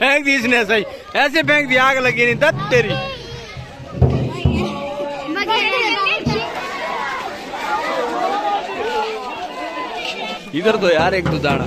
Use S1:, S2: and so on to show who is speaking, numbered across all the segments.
S1: फेंक दी इसने ऐसा ही ऐसे फेंक दी आग लगी नहीं, दत्त तेरी। इधर तो यार एक दो दाना।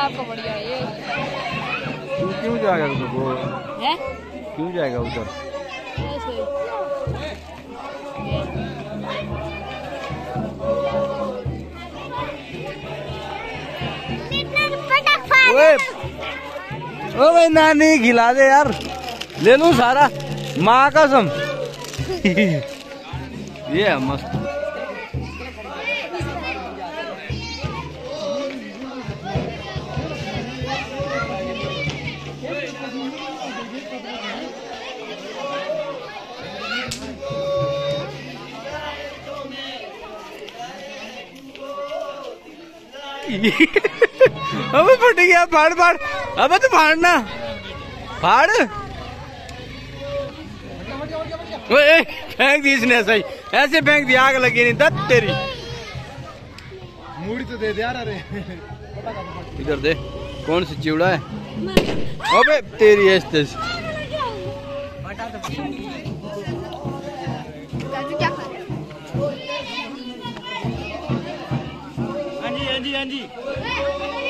S2: आपका बढ़िया ये
S1: क्यों जाएगा वो?
S2: है?
S1: क्यों जाएगा उधर? ओए! ओ भाई नानी खिला दे यार। ले लूँ सारा। माँ कसम। ये है मस्त अबे फट गया फाड़ फाड़। अबे तो फाड़ना। फाड़। फेंक दी इसने ऐसा ही ऐसे फेंक दी आग लगी नहीं दत्त तेरी।
S3: मूड़ी तो दे दे यार अरे
S1: इधर दे कौन सी चिवड़ा है? अबे तेरी ऐसे।
S3: हाँ जी हाँ जी हाँ जी।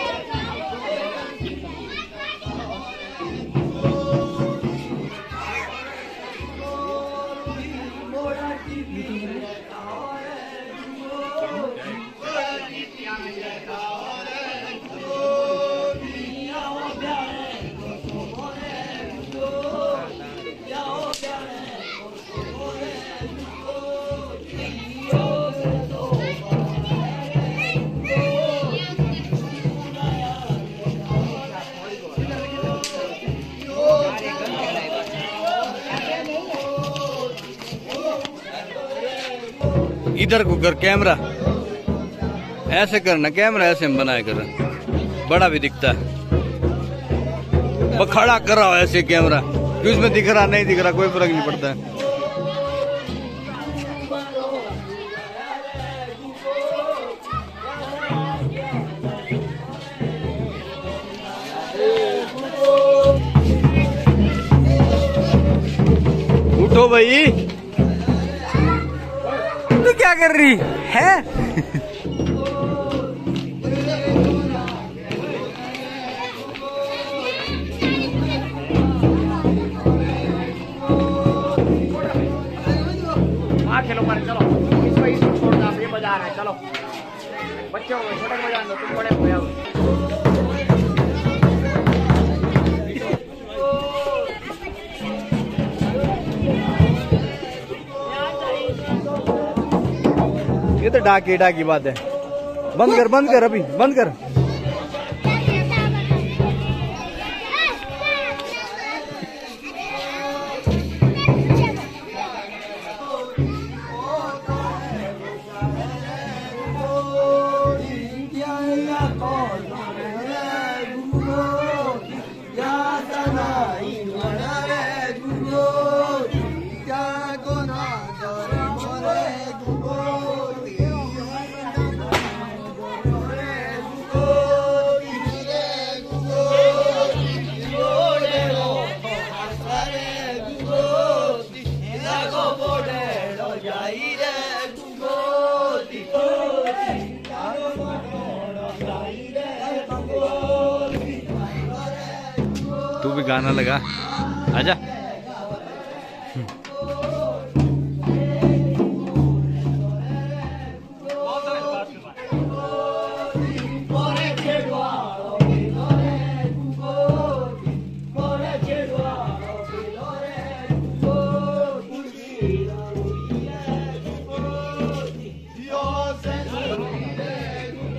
S1: इधर को कर कैमरा। ऐसे करना कैमरा ऐसे में बनाया कर। बड़ा भी दिखता है। खड़ा कर रहा हो ऐसे कैमरा। कि उसमें दिख रहा, नहीं दिख रहा, कोई फ़र्क नहीं पड़ता। है उठो भाई। कर रही है? डाकी डाकी बात। है बंद कर बंद कर अभी बंद कर। गाना लगा। आजा।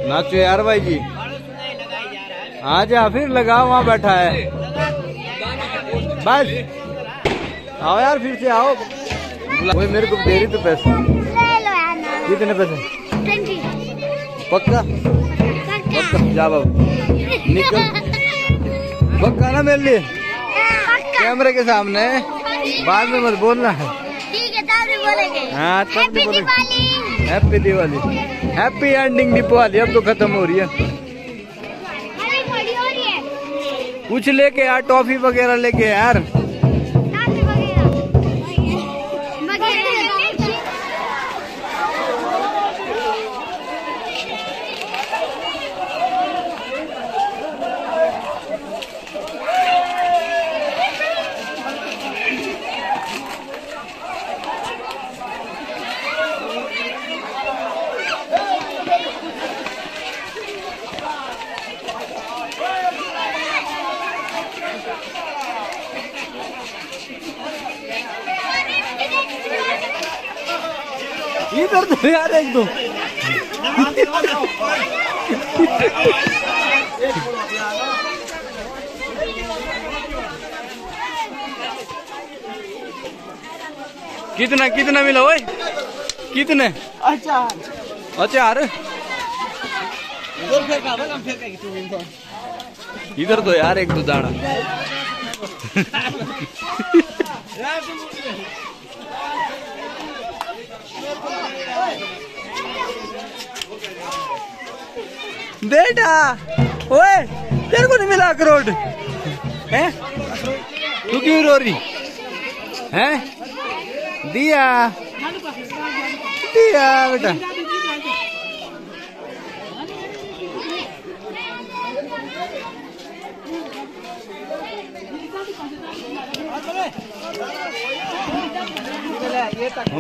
S1: नाचो यार भाई जी। आ जा फिर लगाओ वहाँ बैठा है। बस। आओ यार फिर से आओ। वही मेरे को दे रही तो पैसे। कितने पैसे? पक्का? पक्का। जा बाबू। निकल। पक्का ना मेरे लिए? कैमरे के सामने। बाद में मत बोलना। है
S4: ठीक है बोलेंगे।
S1: तब
S4: happy
S1: Diwali happy ending Deepawali अब तो खत्म हो रही है
S4: अरे खड़ी हो रही है
S1: कुछ लेके यार टॉफी वगैरह लेके यार
S4: नाच वगैरह वगैरह
S1: इधर तो यार एक दो। कितना कितना मिला ओए? कितने? अचार इधर तो यार एक दो दाना बेटा ओए तेरे को नहीं मिला अखरोट? हैं? तू क्यों रो रही? हैं? दिया। दिया बेटा।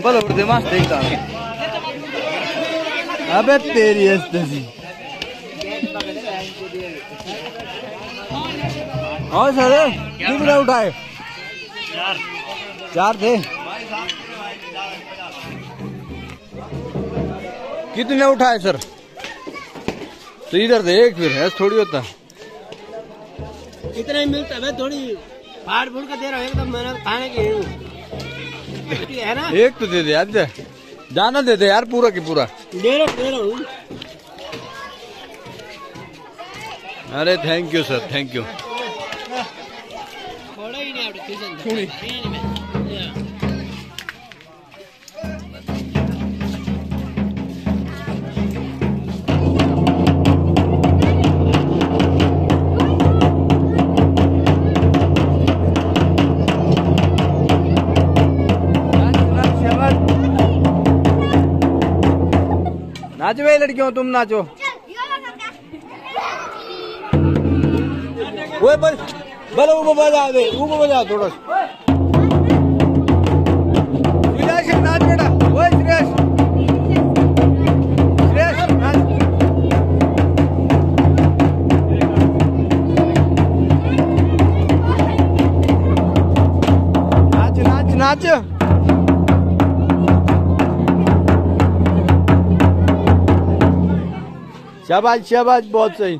S1: बोलो उड़ते मस्त देखता अबे तेरी एस्तसी और सर कितने उठाए चार थे कितने उठाए सर तो इधर दे एक फिर ऐसा थोड़ी होता
S5: इतना ही मिलता है थोड़ी फाड़ फूड़ के दे रहा हूँ एकदम मैंने खाने की है। ना
S1: एक तो दे दे दे। जाना दे दे यार पूरा की पूरा।
S5: दे रहा दे रहा हूँ।
S1: अरे thank you sir thank you नाचो भाई लड़कियों तुम नाचो। वो बस बोलो ऊपर बजा दे वो बजा थोड़ा। शाबाश शाबाश बहुत सही।